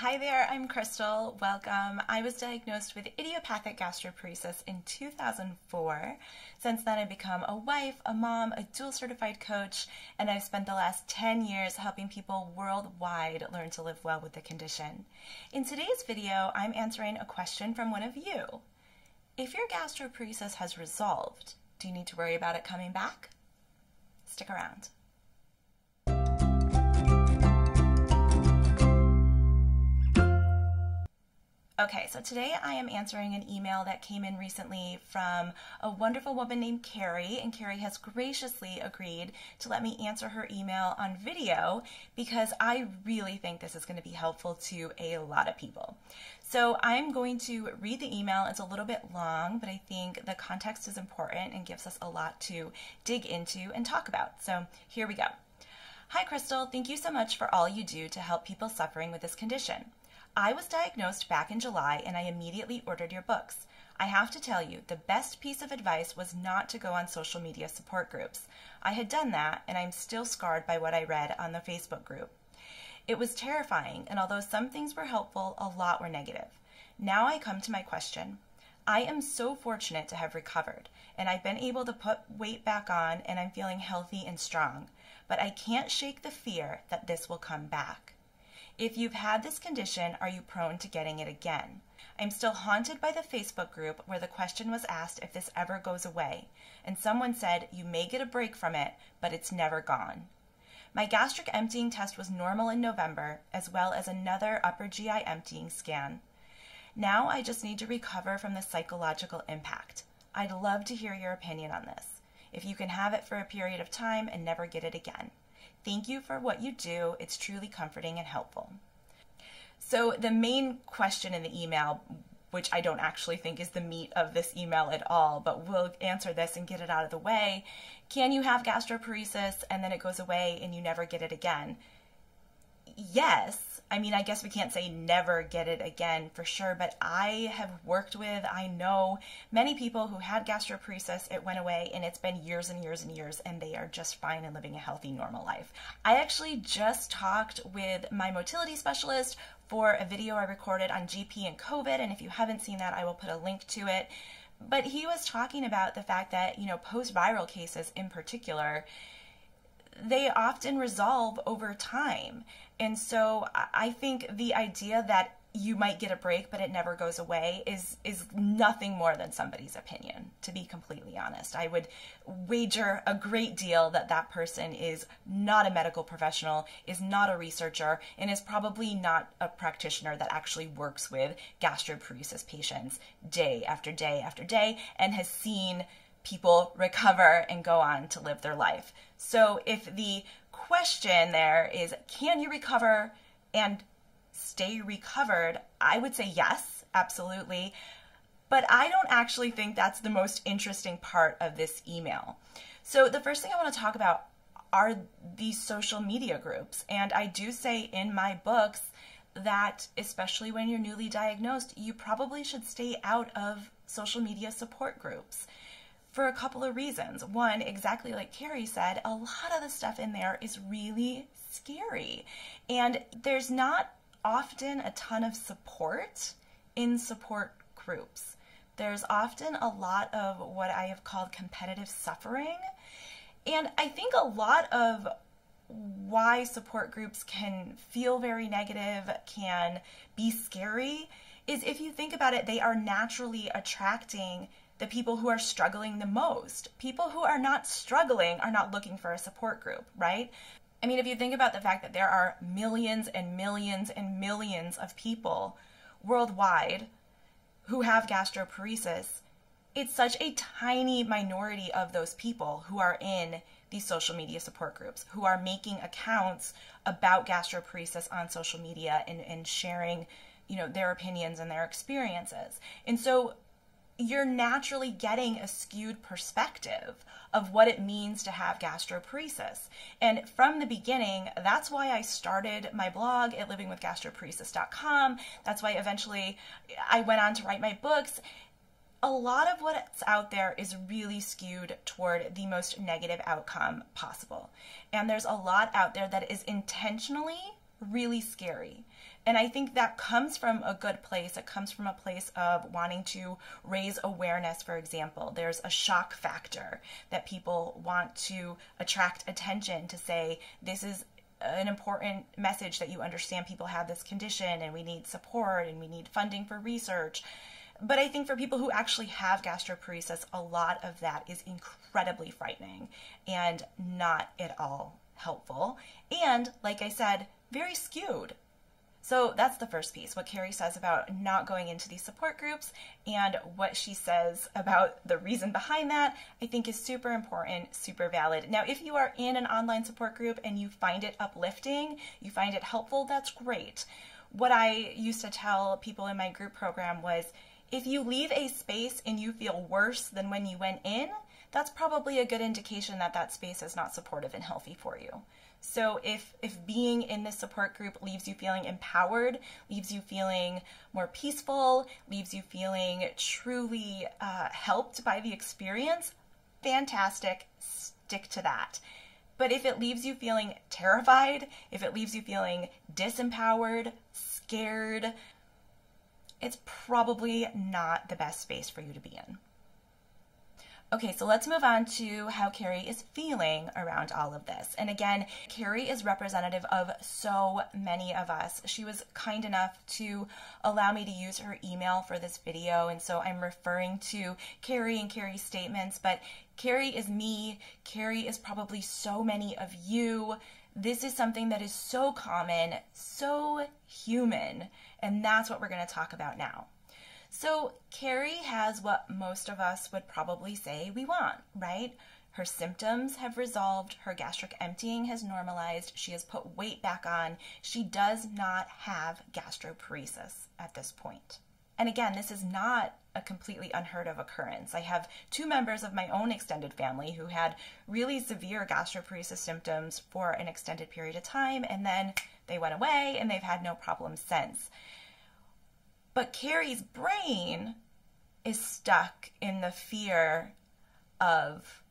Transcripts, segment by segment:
Hi there, I'm Crystal. Welcome. I was diagnosed with idiopathic gastroparesis in 2004. Since then, I've become a wife, a mom, a dual certified coach, and I've spent the last 10 years helping people worldwide learn to live well with the condition. In today's video, I'm answering a question from one of you. If your gastroparesis has resolved, do you need to worry about it coming back? Stick around. Okay, so today I am answering an email that came in recently from a wonderful woman named Carrie, and Carrie has graciously agreed to let me answer her email on video because I really think this is going to be helpful to a lot of people. So I'm going to read the email. It's a little bit long, but I think the context is important and gives us a lot to dig into and talk about. So here we go. Hi, Crystal. Thank you so much for all you do to help people suffering with this condition. I was diagnosed back in July and I immediately ordered your books. I have to tell you, the best piece of advice was not to go on social media support groups. I had done that and I'm still scarred by what I read on the Facebook group. It was terrifying, and although some things were helpful, a lot were negative. Now I come to my question. I am so fortunate to have recovered, and I've been able to put weight back on, and I'm feeling healthy and strong. But I can't shake the fear that this will come back. If you've had this condition, are you prone to getting it again? I'm still haunted by the Facebook group where the question was asked if this ever goes away, and someone said you may get a break from it, but it's never gone. My gastric emptying test was normal in November, as well as another upper GI emptying scan. Now I just need to recover from the psychological impact. I'd love to hear your opinion on this. If you can have it for a period of time and never get it again. Thank you for what you do. It's truly comforting and helpful. So, the main question in the email, which I don't actually think is the meat of this email at all, but we'll answer this and get it out of the way. Can you have gastroparesis and then it goes away and you never get it again? Yes, I mean, I guess we can't say never get it again for sure, but I have worked with, I know many people who had gastroparesis, it went away, and it's been years and years and years, and they are just fine and living a healthy, normal life. I actually just talked with my motility specialist for a video I recorded on GP and COVID, and if you haven't seen that, I will put a link to it. But he was talking about the fact that, you know, post viral cases in particular, they often resolve over time. And so I think the idea that you might get a break but it never goes away is is nothing more than somebody's opinion to be completely honest i would wager a great deal that that person is not a medical professional is not a researcher and is probably not a practitioner that actually works with gastroparesis patients day after day after day and has seen people recover and go on to live their life. So if the question there is, can you recover and stay recovered? I would say yes, absolutely. But I don't actually think that's the most interesting part of this email. So the first thing I want to talk about are these social media groups. And I do say in my books that, especially when you're newly diagnosed, you probably should stay out of social media support groups for a couple of reasons. One, exactly like Carrie said, a lot of the stuff in there is really scary. And there's not often a ton of support in support groups. There's often a lot of what I have called competitive suffering. And I think a lot of why support groups can feel very negative, can be scary, is if you think about it, they are naturally attracting the people who are struggling the most. People who are not struggling are not looking for a support group, right? I mean, if you think about the fact that there are millions and millions and millions of people worldwide who have gastroparesis, it's such a tiny minority of those people who are in these social media support groups, who are making accounts about gastroparesis on social media and, and sharing, you know, their opinions and their experiences. And so you're naturally getting a skewed perspective of what it means to have gastroparesis. And from the beginning, that's why I started my blog at livingwithgastroparesis.com. That's why eventually I went on to write my books. A lot of what's out there is really skewed toward the most negative outcome possible. And there's a lot out there that is intentionally really scary And I think that comes from a good place. It comes from a place of wanting to raise awareness, for example. There's a shock factor that people want to attract attention to say, this is an important message that you understand people have this condition and we need support and we need funding for research. But I think for people who actually have gastroparesis, a lot of that is incredibly frightening and not at all helpful. And like I said, very skewed. So that's the first piece what Carrie says about not going into these support groups and what she says about the reason behind that, I think is super important, super valid. Now, if you are in an online support group and you find it uplifting, you find it helpful, that's great. What I used to tell people in my group program was if you leave a space and you feel worse than when you went in, that's probably a good indication that that space is not supportive and healthy for you. So if if being in this support group leaves you feeling empowered, leaves you feeling more peaceful, leaves you feeling truly uh, helped by the experience, fantastic. Stick to that. But if it leaves you feeling terrified, if it leaves you feeling disempowered, scared, it's probably not the best space for you to be in. Okay, so let's move on to how Carrie is feeling around all of this. And again, Carrie is representative of so many of us. She was kind enough to allow me to use her email for this video, and so I'm referring to Carrie and Carrie's statements, but Carrie is me. Carrie is probably so many of you. This is something that is so common, so human, and that's what we're going to talk about now. So Carrie has what most of us would probably say we want, right? Her symptoms have resolved, her gastric emptying has normalized, she has put weight back on. She does not have gastroparesis at this point. And again, this is not a completely unheard of occurrence. I have two members of my own extended family who had really severe gastroparesis symptoms for an extended period of time, and then they went away and they've had no problems since. But Carrie's brain is stuck in the fear of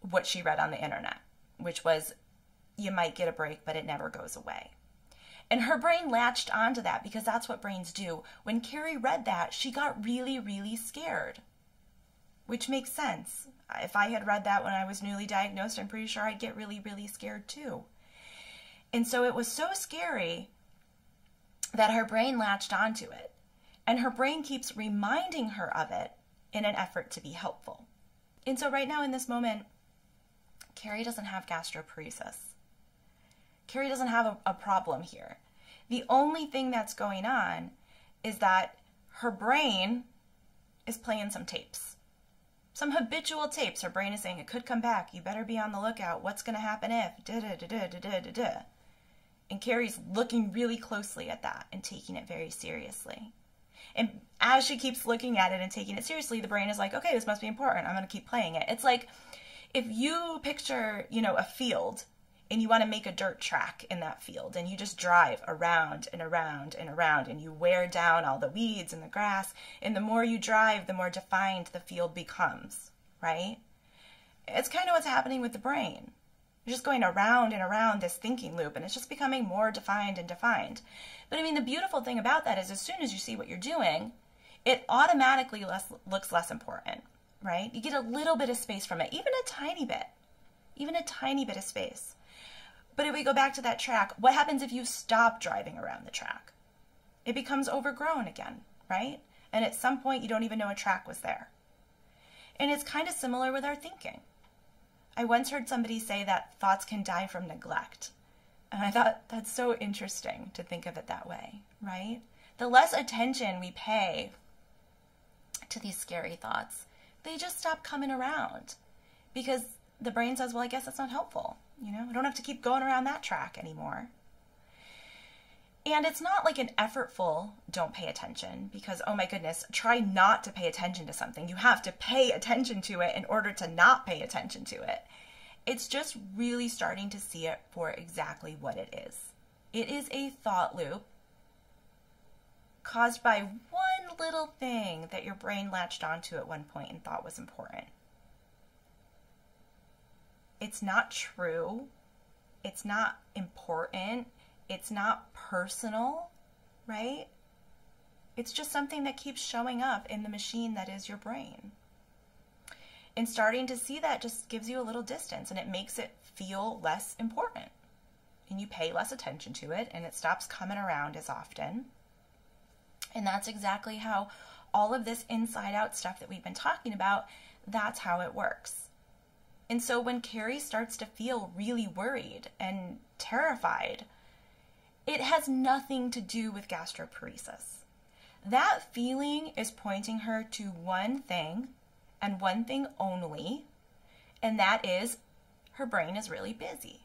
what she read on the internet, which was you might get a break, but it never goes away. And her brain latched onto that because that's what brains do. When Carrie read that, she got really, really scared, which makes sense. If I had read that when I was newly diagnosed, I'm pretty sure I'd get really, really scared too. And so it was so scary that her brain latched onto it and her brain keeps reminding her of it in an effort to be helpful. And so, right now in this moment, Carrie doesn't have gastroparesis. Carrie doesn't have a, a problem here. The only thing that's going on is that her brain is playing some tapes. Some habitual tapes. Her brain is saying it could come back. You better be on the lookout. What's going to happen if? Da da da da da da da. And Carrie's looking really closely at that and taking it very seriously. And as she keeps looking at it and taking it seriously, the brain is like, okay, this must be important. I'm going to keep playing it. It's like if you picture, you know, a field and you want to make a dirt track in that field and you just drive around and around and around and you wear down all the weeds and the grass and the more you drive the more defined the field becomes right it's kind of what's happening with the brain you're just going around and around this thinking loop and it's just becoming more defined and defined but I mean, the beautiful thing about that is as soon as you see what you're doing, it automatically less, looks less important, right? You get a little bit of space from it, even a tiny bit, even a tiny bit of space. But if we go back to that track, what happens if you stop driving around the track? It becomes overgrown again, right? And at some point, you don't even know a track was there. And it's kind of similar with our thinking. I once heard somebody say that thoughts can die from neglect. And I thought that's so interesting to think of it that way, right? The less attention we pay to these scary thoughts, they just stop coming around because the brain says, well, I guess that's not helpful. You know, I don't have to keep going around that track anymore. And it's not like an effortful don't pay attention because, oh my goodness, try not to pay attention to something. You have to pay attention to it in order to not pay attention to it. It's just really starting to see it for exactly what it is. It is a thought loop caused by one little thing that your brain latched onto at one point and thought was important. It's not true. It's not important. It's not personal. right? It's just something that keeps showing up in the machine that is your brain. And starting to see that just gives you a little distance and it makes it feel less important. And you pay less attention to it and it stops coming around as often. And that's exactly how all of this inside out stuff that we've been talking about, that's how it works. And so when Carrie starts to feel really worried and terrified, it has nothing to do with gastroparesis. That feeling is pointing her to one thing and one thing only, and that is her brain is really busy.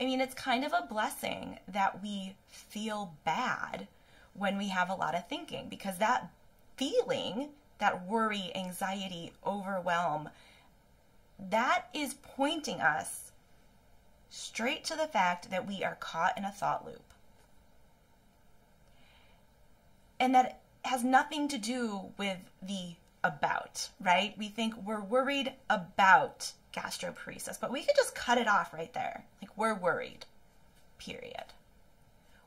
I mean, it's kind of a blessing that we feel bad when we have a lot of thinking because that feeling, that worry, anxiety, overwhelm, that is pointing us straight to the fact that we are caught in a thought loop. And that has nothing to do with the about, right? We think we're worried about gastroparesis, but we could just cut it off right there. Like, we're worried, period.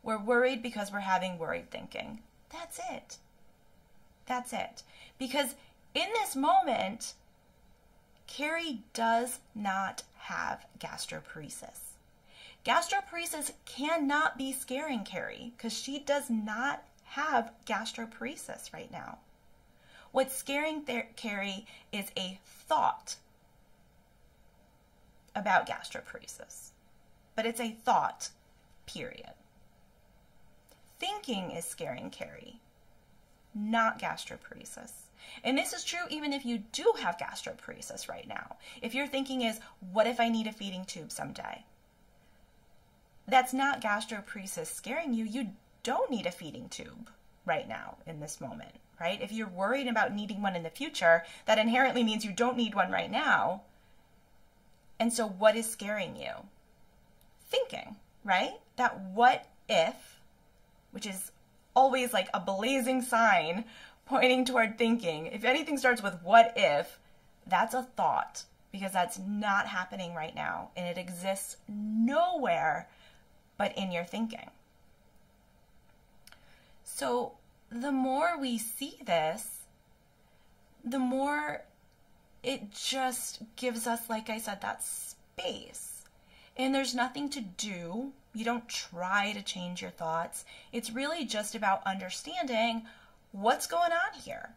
We're worried because we're having worried thinking. That's it. That's it. Because in this moment, Carrie does not have gastroparesis. Gastroparesis cannot be scaring Carrie because she does not have gastroparesis right now. What's scaring Carrie is a thought about gastroparesis, but it's a thought, period. Thinking is scaring Carrie, not gastroparesis. And this is true even if you do have gastroparesis right now. If your thinking is, what if I need a feeding tube someday? That's not gastroparesis scaring you. You don't need a feeding tube right now in this moment, right? If you're worried about needing one in the future, that inherently means you don't need one right now. And so, what is scaring you? Thinking, right? That what if, which is always like a blazing sign pointing toward thinking. If anything starts with what if, that's a thought because that's not happening right now and it exists nowhere but in your thinking. So the more we see this, the more it just gives us, like I said, that space. And there's nothing to do. You don't try to change your thoughts. It's really just about understanding what's going on here?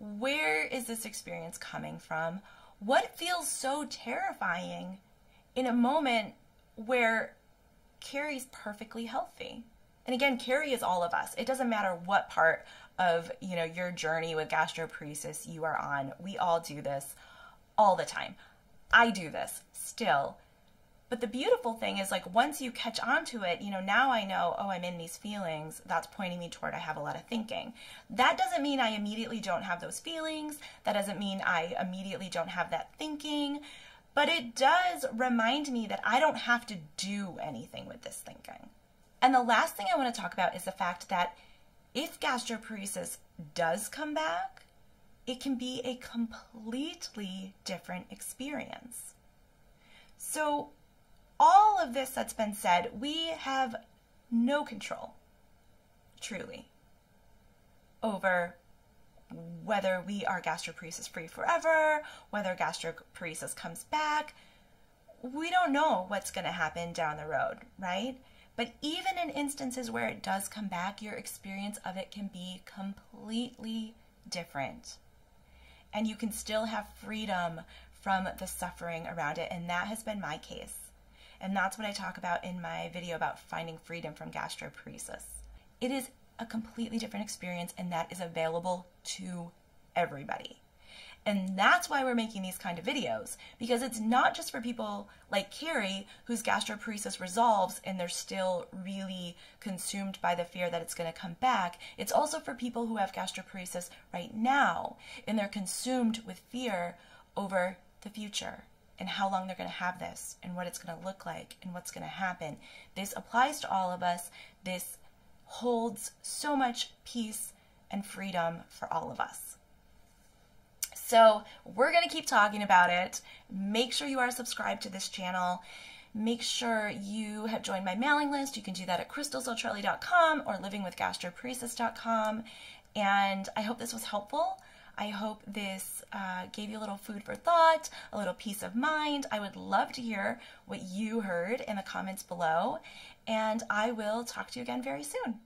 Where is this experience coming from? What feels so terrifying in a moment where Carrie's perfectly healthy? And again, Carrie is all of us. It doesn't matter what part of, you know, your journey with gastroparesis you are on. We all do this all the time. I do this still. But the beautiful thing is like once you catch on to it, you know, now I know, oh, I'm in these feelings. That's pointing me toward I have a lot of thinking. That doesn't mean I immediately don't have those feelings. That doesn't mean I immediately don't have that thinking. But it does remind me that I don't have to do anything with this thinking. And the last thing I want to talk about is the fact that if gastroparesis does come back, it can be a completely different experience. So all of this that's been said, we have no control, truly, over whether we are gastroparesis free forever, whether gastroparesis comes back. We don't know what's going to happen down the road, right? But even in instances where it does come back, your experience of it can be completely different. And you can still have freedom from the suffering around it. And that has been my case. And that's what I talk about in my video about finding freedom from gastroparesis. It is a completely different experience and that is available to everybody. And that's why we're making these kind of videos because it's not just for people like Carrie whose gastroparesis resolves and they're still really consumed by the fear that it's going to come back. It's also for people who have gastroparesis right now and they're consumed with fear over the future and how long they're going to have this and what it's going to look like and what's going to happen. This applies to all of us. This holds so much peace and freedom for all of us. So, we're going to keep talking about it. Make sure you are subscribed to this channel. make sure you have joined my mailing list. You can do that at crystalsaltrelli.com or livingwithgastroparesis.com. And I hope this was helpful. I hope this uh, gave you a little food for thought, a little peace of mind. I would love to hear what you heard in the comments below. And I will talk to you again very soon.